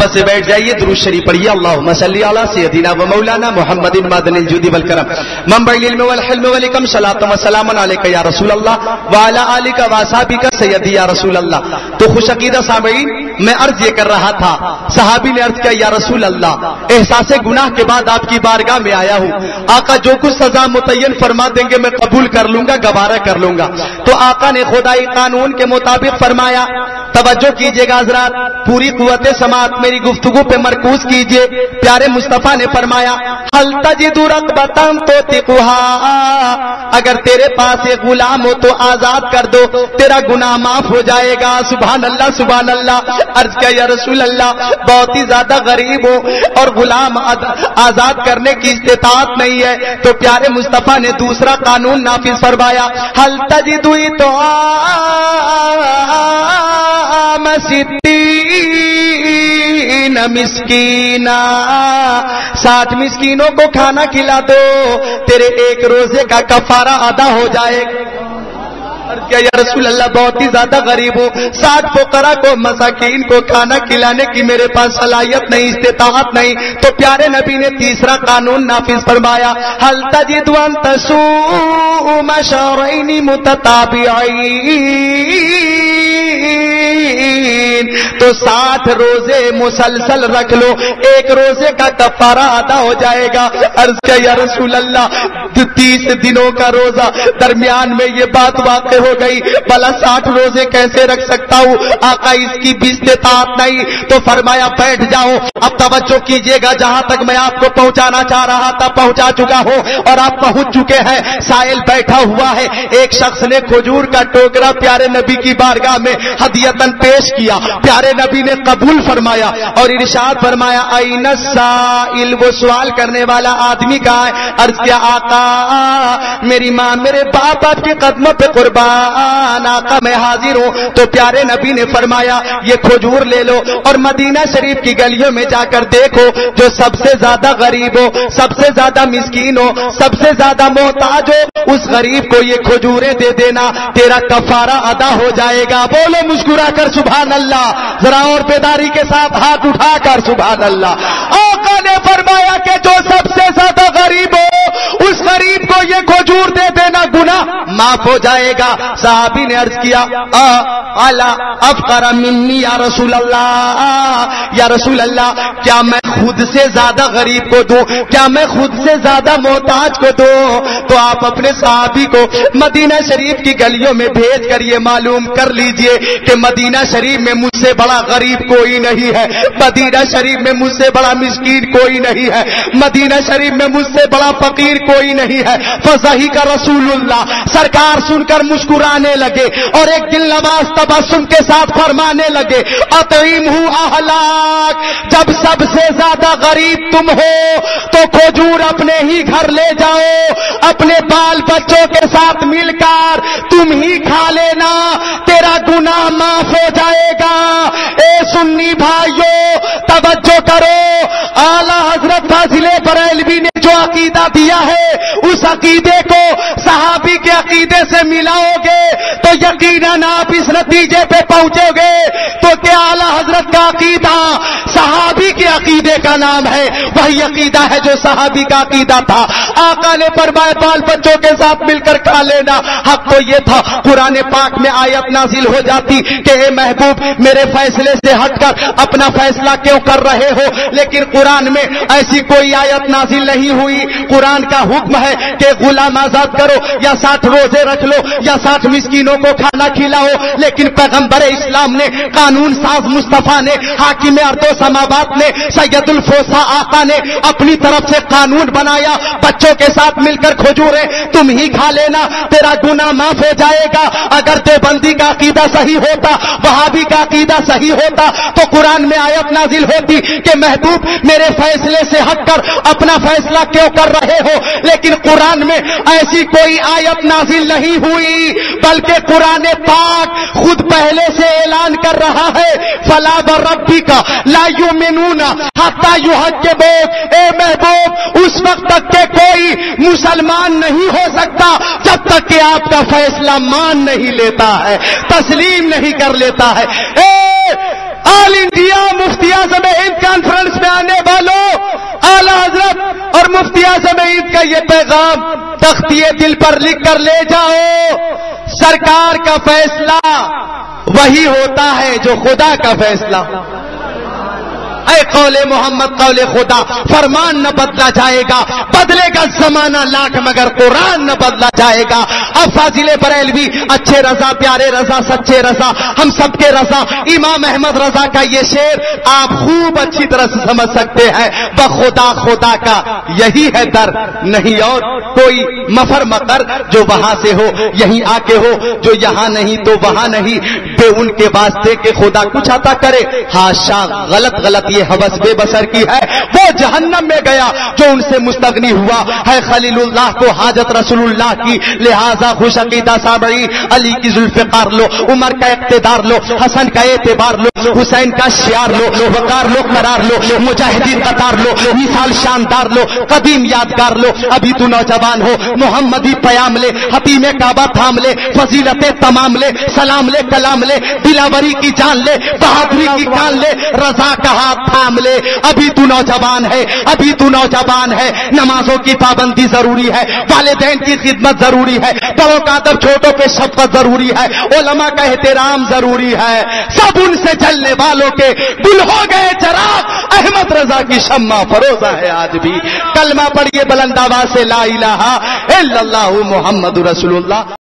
मोहब्बत से बैठ जाइए दुरू शरीफ पढ़िए। अल्लाह मसली अला सैयदीना व मौलाना मोहम्मद मदनिल जुदी वल करम। मंबई इल्म वल हिल्म वल कम सलात व सलाम अलैका या रसूल अल्लाह व अला का व का सैयदी या रसूल अल्लाह तो खुश अकीदा सामीन मैं अर्ज़ ये कर रहा था, सहाबी ने अर्ज़ किया, या रसूल अल्लाह एहसास गुनाह के बाद आपकी बारगाह में आया हूँ। आका, जो कुछ सजा मुतयन फरमा देंगे, मैं कबूल कर लूँगा, गवारा कर लूँगा। तो आका ने खुदाई कानून के मुताबिक फरमाया, तवज्जो कीजिएगा हजरात, पूरी कुत समात मेरी गुफ्तगु पे मरकूज कीजिए। प्यारे मुस्तफ़ा ने फरमाया, हल तजिदु रकबतम तो तिकुहा अगर तेरे पास एक गुलाम हो तो आज़ाद कर दो, तेरा गुनाह माफ़ हो जाएगा। सुबह अल्लाह सुबह अल्लाह अर्ज़ किया रसूल अल्लाह बहुत ही ज़्यादा गरीब हो और गुलाम आज़ाद करने की इस्तात नहीं है। तो प्यारे मुस्तफ़ा ने दूसरा कानून नाफिज फरमाया, हल तजिदु तो सिद्दीन मिस्कीना। साठ मिस्कीनों को खाना खिला दो, तेरे एक रोज़े का कफारा अदा हो जाएगा। क्या, या रसूल अल्लाह बहुत ही ज़्यादा गरीब हो। सात पोकरा को, मसाकिन को खाना खिलाने की मेरे पास सलाहियत नहीं इस्तात नहीं। तो प्यारे नबी ने तीसरा कानून नाफिज फरमाया हलता जिदवान तसू मशरैनी मुतताबिईन तो साठ रोज़े मुसलसल रख लो। एक रोज़े का कफारा अदा हो जाएगा। अर्ज़ या रसूल अल्लाह तीस दिनों का रोजा दरमियान में ये बात वाक़ हो गई, भला साठ रोज़े कैसे रख सकता हूँ? आका इसकी भी इस्तात नहीं तो फरमाया, बैठ जाओ। अब तवज्जो कीजिएगा, जहाँ तक मैं आपको पहुंचाना चाह रहा था, पहुँचा चुका हूँ, और आप पहुँच चुके हैं। साहिल बैठा हुआ है। एक शख्स ने खजूर का टोकरा प्यारे नबी की बारगाह में हदियतन पेश किया। प्यारे नबी ने कबूल फरमाया और इरशाद फरमाया साइल? वो सवाल करने वाला आदमी का है? अर्ज़ किया, आका, मेरी माँ मेरे बाप आपके कदमों पे कुर्बान, आका, मैं हाजिर हूँ। तो प्यारे नबी ने फरमाया, ये खजूर ले लो और मदीना शरीफ की गलियों में जाकर देखो, जो सबसे ज़्यादा गरीब हो, सबसे ज़्यादा मिस्कीन हो, सबसे ज़्यादा मोहताज हो, उस गरीब को ये खजूरें दे देना, तेरा कफारा अदा हो जाएगा। बोलो मुस्कुरा कर सुबह अल्लाह। जरा और बेदारी के साथ हाथ उठाकर सुबह अल्लाह औका ने फरमाया कि जो सबसे ज़्यादा गरीब हो, उस गरीब को ये खजूर दे। देना गुना माफ़ हो जाएगा। साहबी ने अर्ज़ किया आला अफकरा मिन्नी या रसूल अल्लाह या रसूल अल्लाह क्या मैं खुद से ज़्यादा गरीब को दूँ? क्या मैं खुद से ज़्यादा मोहताज को दूँ? तो आप अपने साहबी को मदीना शरीफ की गलियों में भेज कर ये मालूम कर लीजिए कि मदीना शरीफ में मुझसे बड़ा गरीब कोई नहीं है। मदीना शरीफ में मुझसे बड़ा मिस्कीन कोई नहीं है। मदीना शरीफ में मुझसे बड़ा फकीर कोई नहीं है। फजही का रसूलुल्लाह, सरकार सुनकर मुस्कुराने लगे और एक दिल नवाज़ तबसुम के साथ फरमाने लगे अतईम हूँ अहलाक, जब सबसे ज़्यादा गरीब तुम हो तो खजूर अपने ही घर ले जाओ, अपने बाल बच्चों के साथ मिलकर तुम ही खा लेना, तेरा गुनाह माफ़ हो जाएगा। ए सुन्नी भाइयों, तवज्जो करो, आला हज़रत फाजिले बरेलवी ने जो अकीदा दिया है, उस अकीदे को अकीदे से मिलाओगे तो यकीन आप इस नतीजे पे पहुंचोगे। तो क्या आला हज़रत का अकीदा अकीदे का नाम है, वही अकीदा है जो सहाबी का अकीदा था। आका ने फरमाए बाल बच्चों के साथ मिलकर खा लेना। हक तो ये था पुराने पाक में आयत नाजिल हो जाती कि महबूब, मेरे फैसले से हटकर अपना फैसला क्यों कर रहे हो? लेकिन कुरान में ऐसी कोई आयत नाजिल नहीं हुई। कुरान का हुक्म है कि, गुलाम आज़ाद करो, या साठ रोज़े रख लो, या साठ मिस्कीनों को खाना खिलाओ। लेकिन पैगंबर इस्लाम ने, कानून साज मुस्तफ़ा ने, हाकिम अर्दो समाबाद ने सैयदुल फोसा आका ने अपनी तरफ़ से कानून बनाया, बच्चों के साथ मिलकर खजूरे तुम ही खा लेना, तेरा गुना माफ़ हो जाएगा, अगर देवबंदी का अकीदा सही होता, वहाबी का अकीदा सही होता तो कुरान में आयत नाजिल होती कि महबूब, मेरे फैसले से हटकर अपना फैसला क्यों कर रहे हो? लेकिन कुरान में ऐसी कोई आयत नाजिल नहीं हुई। बल्कि कुरान पाक खुद पहले से ऐलान कर रहा है। फला व रब्बी का लायु मिनूना हत्ता यू हक के बोध ए महबूब, उस वक्त तक के कोई मुसलमान नहीं हो सकता, जब तक कि आपका फैसला मान नहीं लेता है, तस्लीम नहीं कर लेता है। ए ऑल इंडिया तमाम मुफ्ती आज़म हिंद कॉन्फ्रेंस में आने वालों, आला हज़रत और मुफ्ती आज़म हिंद का ये पैगाम तख्ती दिल पर लिख कर ले जाओ। सरकार का फैसला वही होता है जो खुदा का फैसला ऐ कौले मोहम्मद, कौले खुदा। फरमान न बदला जाएगा। बदलेगा जमाना लाख, मगर कुरान न बदला जाएगा। अब फाजिले बरेलवी, अच्छे रजा, प्यारे रजा, सच्चे रजा, हम सबके रजा। इमाम अहमद रजा का ये शेर आप खूब अच्छी तरह से समझ सकते हैं। बखुदा खुदा का यही है दर, नहीं और कोई मफर मकर जो वहाँ से हो, यहीं आके हो, जो यहाँ नहीं तो वहाँ नहीं। बे उनके वास्ते के खुदा कुछ आता करे। हाशा गलत गलत ये हवस, बेबसर की है। वो जहन्नम में गया, जो उनसे मुस्तगनी हुआ। है खलीलुल्लाह को हाजत रसूलुल्लाह की। लिहाजा खुश अकीदा साबरी, अली की जुल्फिकार लो, उमर का इकतेदार लो, हसन का एतबार लो, हुसैन का शियार लो, वकार लो, करार लो, मुजाहिदीन कतार लो, मिसाल शानदार लो, कदीम यादगार लो। अभी तू नौजवान हो, मोहम्मदी पयाम ले, हतीम काबा थाम ले, फजीलते तमाम ले, सलाम ले, कलाम ले दिलावरी की जान ले, बहादुरी की जान ले, रजा का हाथ थाम ले। अभी तू नौजवान है, अभी तू नौजवान है। नमाजों की पाबंदी ज़रूरी है, वालदेन की खिदमत ज़रूरी है, बड़ों का अदब छोटों के शफकत ज़रूरी है, ओलमा का एहतराम ज़रूरी है। सब उनसे चलने वालों के गुल हो गए चराग अहमद रजा की शम्मा फरोजा है आज भी। कलमा पढ़िए बुलंदाबाद से, ला इलाहा मोहम्मद रसूलुल्लाह।